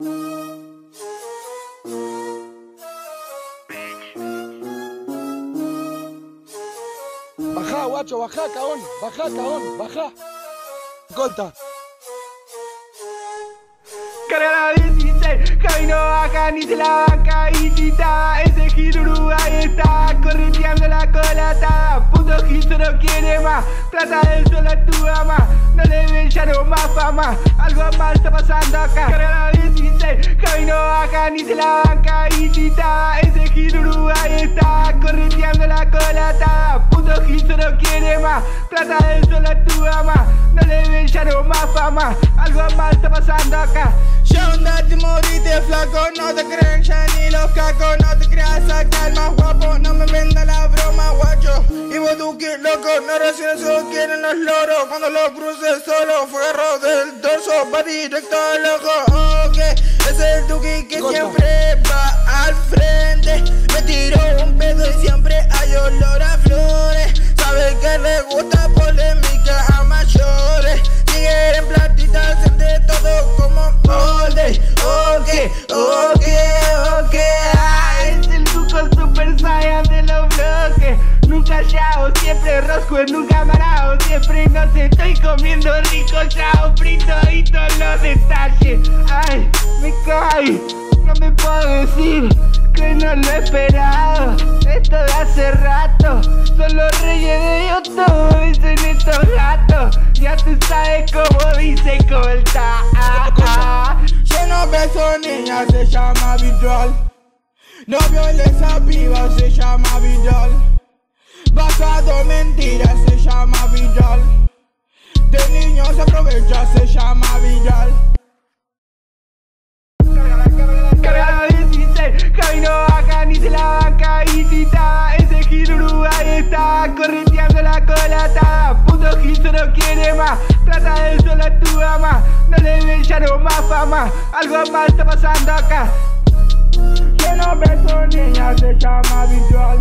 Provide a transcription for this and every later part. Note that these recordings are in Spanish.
Bajá, guacho, bajá, caón, bajá, caón, bajá. Corta. Carga la 16, Javi no baja ni se la banca. Y Ese giro Uruguay está correteando la colata Punto Gil solo quiere más, plata del sol a tu ama No le ven ya no más fama, algo mal está pasando acá. Carga la 16, Javi no baja ni se la banca y tita Ese giro Uruguay está correteando la colata. Punto Gil solo quiere más, plata del sol a tu ama. No le ven ya no más fama, algo mal está pasando acá. Ya andate morite flaco, no te creen ya ni los cacos. No te creas acá el más guapo, no me venda la broma guacho. Y vos tú que loco, no recién solo quieren los loros. Cuando lo cruces solo, fuego del torso Va directo al ojo, al frente. Me tiró un pedo y siempre hay olor a flores. Sabe que le gusta polémica a mayores. Quieren platitas de todo como day Ok, ok, ok. Ah, Es el Duco Super Saiyan de los bloques. Nunca chao, siempre rosco, nunca marao Siempre no se estoy comiendo rico, chao Frito y todos los detalles. Ay, me cae, puedo decir que no lo he esperado Esto de hace rato Son los reyes de YouTube Dicen estos gatos Ya tú sabes cómo dice Colta Yo no beso niña, se llama Vidal. No violencia viva, se llama Vidal. Basado mentiras, se llama Vidal. De niño se aprovecha, se llama Vidal la banca y tita Ese giro Uruguay está correteando la colata. Punto Gil solo quiere más, plata del sol tu ama. No le ven ya no más fama, algo mal está pasando acá. Yo no beso niña, se llama Vidal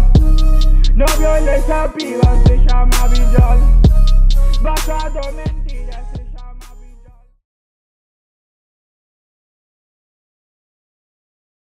No violencia piba, se llama Vidal Basado